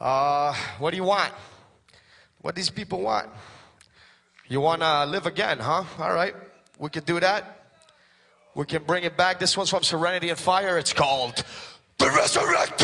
Uh, what do you want? What these people want? You want to live again, huh? All right, we can do that. We can bring it back. This one's from Serenity in Fire. It's called The Resurrected.